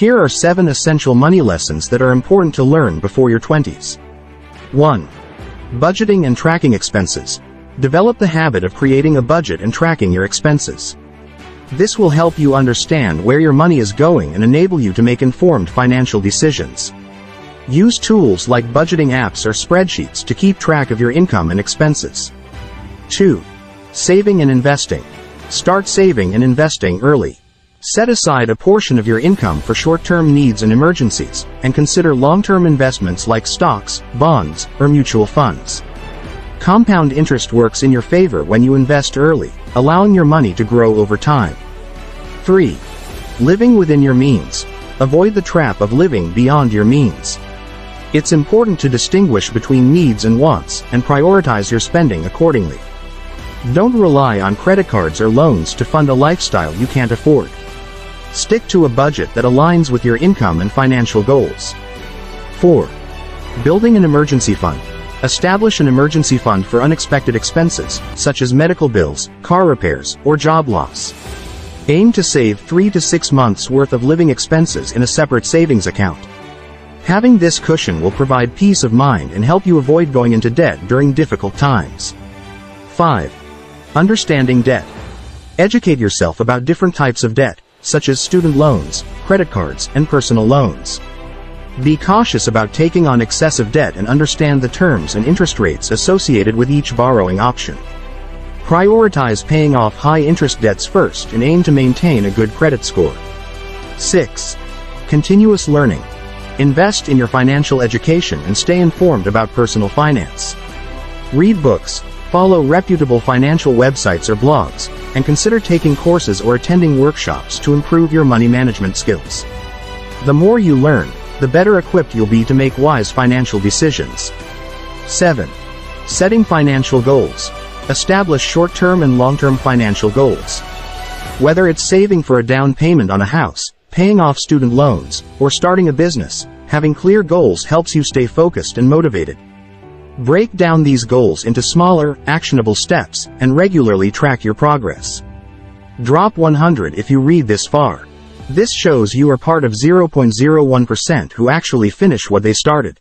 Here are 7 essential money lessons that are important to learn before your 20s. 1. Budgeting and tracking expenses. Develop the habit of creating a budget and tracking your expenses. This will help you understand where your money is going and enable you to make informed financial decisions. Use tools like budgeting apps or spreadsheets to keep track of your income and expenses. 2. Saving and investing. Start saving and investing early. Set aside a portion of your income for short-term needs and emergencies, and consider long-term investments like stocks, bonds, or mutual funds. Compound interest works in your favor when you invest early, allowing your money to grow over time. 3. Living within your means. Avoid the trap of living beyond your means. It's important to distinguish between needs and wants, and prioritize your spending accordingly. Don't rely on credit cards or loans to fund a lifestyle you can't afford. Stick to a budget that aligns with your income and financial goals. 4. Building an emergency fund. Establish an emergency fund for unexpected expenses, such as medical bills, car repairs, or job loss. Aim to save 3 to 6 months worth of living expenses in a separate savings account. Having this cushion will provide peace of mind and help you avoid going into debt during difficult times. 5. Understanding debt. Educate yourself about different types of debt, such as student loans, credit cards, and personal loans. Be cautious about taking on excessive debt and understand the terms and interest rates associated with each borrowing option. Prioritize paying off high-interest debts first and aim to maintain a good credit score. 6. Continuous learning. Invest in your financial education and stay informed about personal finance. Read books, follow reputable financial websites or blogs, and consider taking courses or attending workshops to improve your money management skills. The more you learn, the better equipped you'll be to make wise financial decisions. 7. Setting financial goals. Establish short-term and long-term financial goals. Whether it's saving for a down payment on a house, paying off student loans, or starting a business, having clear goals helps you stay focused and motivated. Break down these goals into smaller, actionable steps, and regularly track your progress. Drop 100 if you read this far. This shows you are part of 0.01% who actually finish what they started.